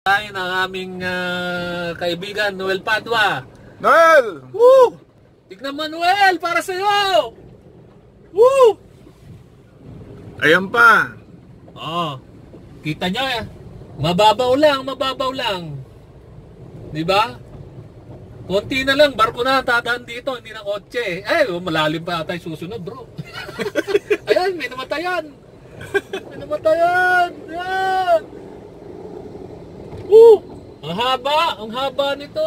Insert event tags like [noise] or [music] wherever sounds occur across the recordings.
tayo ng aming ah, kaibigan Noel Padua. Noel! Woo! Tignan mo Noel, para sa iyo. Woo! Ayan pa. Oh. Kita niyo eh. Mababaw lang, mababaw lang. 'Di ba? Konti na lang, barko na tadaan dito, hindi na kotse. Eh, malalim pa yung susunod, bro. [laughs] Ayan, may namatayan. May namatayan. Yan. Woo! Ang haba, ang haba nito.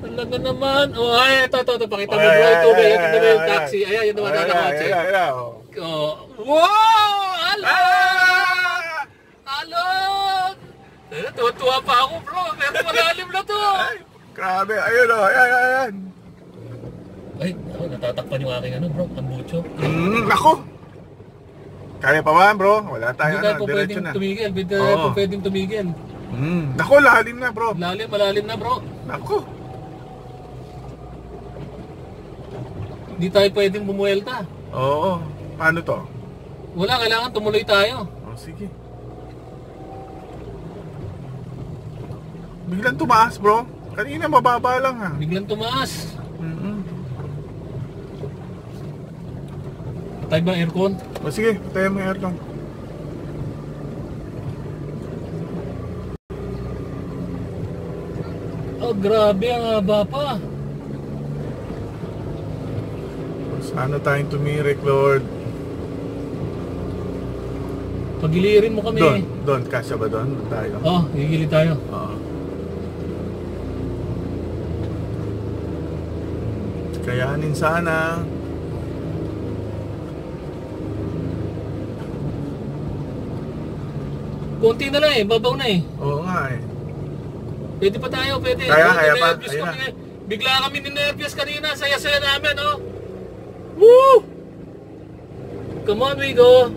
Talaga naman. Oh, ay, ito, ito, ito. Pakita mo, bro. Ito, ito, ay, may yung taxi. Ayan, yung naman na kotse. Ayan, ayan, oh. Oh. Wow! Alon! Alon! Eh, tuwa-tuwa pa ako, bro. Pero malalim na to. Ay, grabe. Ayun o. Ayan, ayan, ayan. Ay, ako, natatakpan yung aking ano, bro. Ang bucho. Mm, ako. Kaya pa ba, bro? Wala tayo, Hindi tayo ano, po pwedeng na. tumigil. Hindi tayo po pwedeng tumigil. Mm. Ako, lalim na, bro. Malalim, malalim na, bro. Ako. Hindi tayo pwedeng bumuelta. Oo. Paano to? Wala, kailangan tumuloy tayo. Oh, sige. Biglang tumaas, bro. Kanina mababa lang, ha. Biglang tumaas. Patay ba ang aircon? O sige, tayo mo yung aircon. Oh, grabe, ang haba pa. Sana tayong tumirik, Lord. Pagilirin mo kami. Doon, doon. Kasya ba doon? Doon tayo. Oh, gigili tayo. Oo. Kayanin sana. Konti na lang eh, babaw na eh. Oo nga eh. Pwede pa tayo, pwede. Kaya, Oh, kaya pa. Ayun kami. Bigla kami ninervyos kanina. Saya-saya namin, oh. Woo! Come on, Wigo.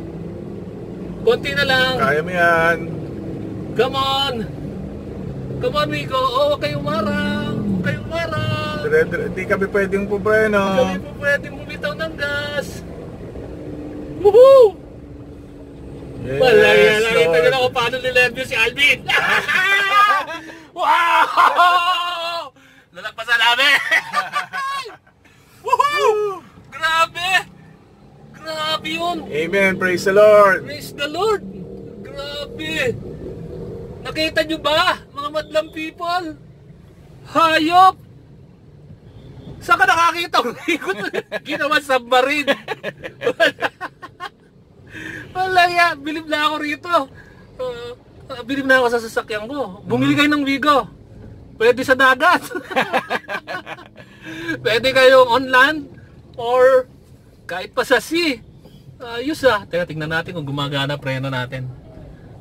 Konti na lang. Kaya mo yan. Come on. Come on, Wigo. Oh, huwag kayong marang. Huwag kayong marang. Dire, dire, di kami pwedeng pupreno. Kami po pwedeng bumitaw ng gas. Woohoo! Yes, Wala kung paano nilervyos si Alvin. [laughs] wow! Nalagpasan namin! [laughs] Woohoo! Grabe! Grabe yun! Amen. Praise the Lord. Praise the Lord! Grabe! Nakita nyo ba, mga madlang people? Hayop! Saan ka nakakita? [laughs] Ginawa submarine! Wala ya, bilib na ako rito. Uh, bilib na ako sa sasakyan ko. Bumili kayo ng Wigo. Pwede sa dagat. [laughs] Pwede kayong on land or kahit pa sa sea. Ayos ah. Teka, tingnan natin kung gumagana preno natin.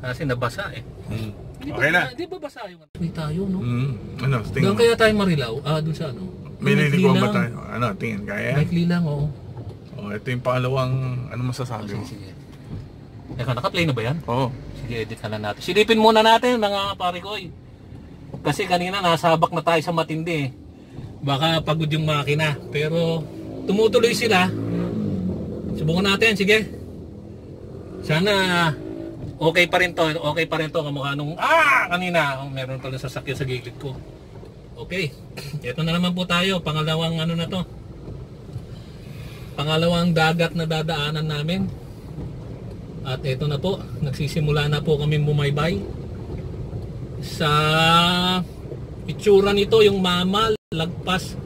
Kasi nabasa eh. Mm. Di ba, Okay na. Di ba basa yung May tayo, no? Mm. Ano, Doon tingin. kaya tayo marilaw? Ah, doon sa ano? May Maikli lilikuan ba tayo? Ano, tingin. Kaya? Maikli lang, oo. Oh, ito yung pangalawang, ano masasabi Sige, mo? sige. Teka, naka-play na ba yan? Oo. Sige, edit na lang natin. Silipin muna natin mga parikoy. Kasi kanina nasabak na tayo sa matindi eh. Baka pagod yung makina. Pero tumutuloy sila. Subukan natin, sige. Sana okay pa rin to. Okay pa rin to kamukha nung ah kanina. Oh, meron pala sasakyan sa gilid ko. Okay. [clears throat] Ito na naman po tayo. Pangalawang ano na to. Pangalawang dagat na dadaanan namin. At ito na po, nagsisimula na po kami bumaybay. Sa itsura nito, yung mama, lagpas.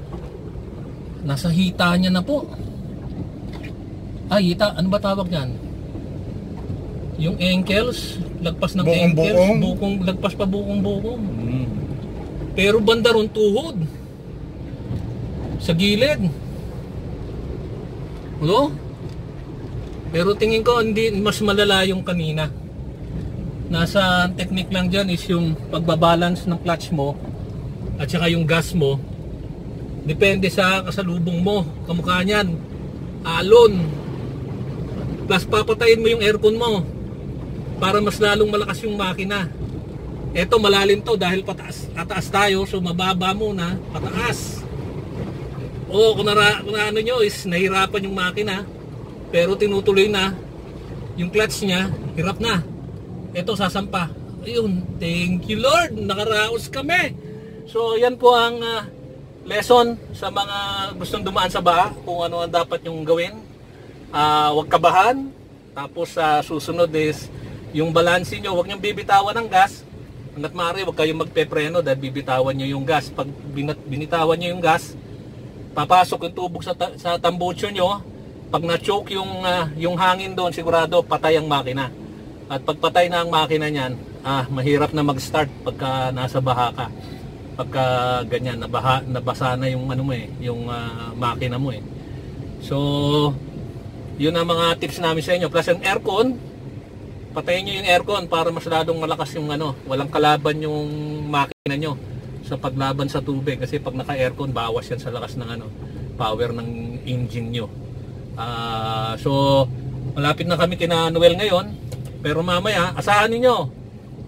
Nasa hita niya na po. Ah, hita. Ano ba tawag yan? Yung ankles, lagpas ng Bukong-bukong? ankles, bukong, lagpas pa bukong-bukong. Mm. Pero banda ron tuhod. Sa gilid. Ano? Pero tingin ko hindi mas malala yung kanina. Nasa technique lang dyan is yung pagbabalance ng clutch mo at saka yung gas mo. Depende sa kasalubong mo. Kamukha niyan. Alon. Plus papatayin mo yung aircon mo para mas lalong malakas yung makina. Eto malalim to dahil pataas, pataas tayo so mababa muna, pataas. O kung, nara, kung ano nyo is nahirapan yung makina pero tinutuloy na yung clutch niya, hirap na. Ito sasampa. Ayun, thank you Lord, nakaraos kami. So yan po ang ah, lesson sa mga gustong dumaan sa baha, kung ano ang dapat yung gawin. Ah, huwag kabahan, tapos sa susunod is yung balansin nyo, huwag nyo bibitawan ng gas. Hanggat maaari, huwag kayong magpepreno dahil bibitawan nyo yung gas. Pag binat, binitawan nyo yung gas, papasok yung tubog sa, ta- sa tambucho nyo. Pag na-choke yung, ah, yung hangin doon, sigurado patay ang makina. At pag patay na ang makina niyan, ah, mahirap na mag-start pagka nasa baha ka. Pagka ganyan, nabaha, nabasa na yung, ano mo eh, yung ah, makina mo eh. So, yun ang mga tips namin sa inyo. Plus yung aircon, patayin nyo yung aircon para mas malakas yung ano, walang kalaban yung makina nyo sa paglaban sa tubig. Kasi pag naka-aircon, bawas yan sa lakas ng ano, power ng engine nyo. Ah, so, malapit na kami kina Noel ngayon. Pero mamaya, asahan ninyo,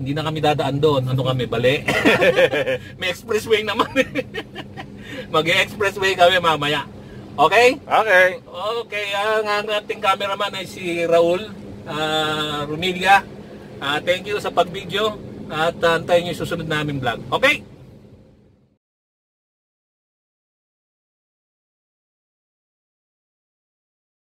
hindi na kami dadaan doon. Ano kami, bali? [laughs] May expressway naman. [laughs] Mag-expressway kami mamaya. Okay? Okay. Okay, ang, ang ating cameraman ay si Raul uh, Rumilia. Ah, thank you sa pag-video at uh, antayin niyo susunod namin vlog. Okay?